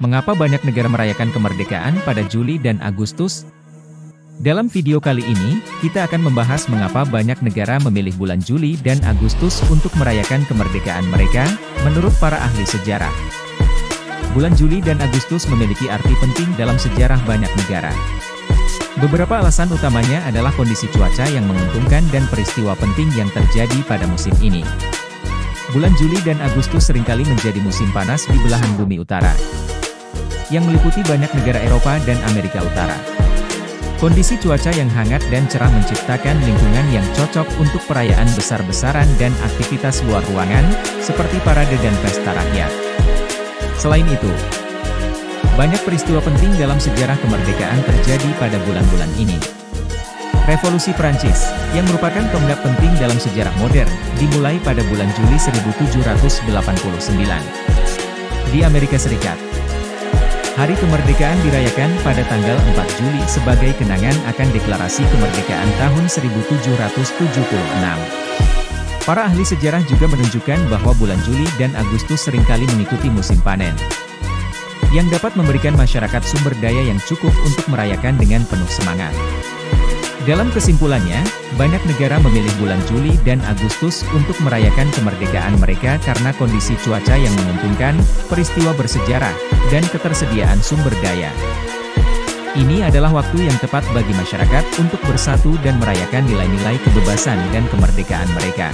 Mengapa banyak negara merayakan kemerdekaan pada Juli dan Agustus? Dalam video kali ini, kita akan membahas mengapa banyak negara memilih bulan Juli dan Agustus untuk merayakan kemerdekaan mereka, menurut para ahli sejarah. Bulan Juli dan Agustus memiliki arti penting dalam sejarah banyak negara. Beberapa alasan utamanya adalah kondisi cuaca yang menguntungkan dan peristiwa penting yang terjadi pada musim ini. Bulan Juli dan Agustus sering kali menjadi musim panas di belahan bumi utara yang meliputi banyak negara Eropa dan Amerika Utara. Kondisi cuaca yang hangat dan cerah menciptakan lingkungan yang cocok untuk perayaan besar-besaran dan aktivitas luar ruangan, seperti parade dan pesta rakyat. Selain itu, banyak peristiwa penting dalam sejarah kemerdekaan terjadi pada bulan-bulan ini. Revolusi Prancis, yang merupakan tonggak penting dalam sejarah modern, dimulai pada bulan Juli 1789. Di Amerika Serikat, Hari kemerdekaan dirayakan pada tanggal 4 Juli sebagai kenangan akan deklarasi kemerdekaan tahun 1776. Para ahli sejarah juga menunjukkan bahwa bulan Juli dan Agustus sering kali mengikuti musim panen. Yang dapat memberikan masyarakat sumber daya yang cukup untuk merayakan dengan penuh semangat. Dalam kesimpulannya, banyak negara memilih bulan Juli dan Agustus untuk merayakan kemerdekaan mereka karena kondisi cuaca yang menguntungkan, peristiwa bersejarah, dan ketersediaan sumber daya. Ini adalah waktu yang tepat bagi masyarakat untuk bersatu dan merayakan nilai-nilai kebebasan dan kemerdekaan mereka.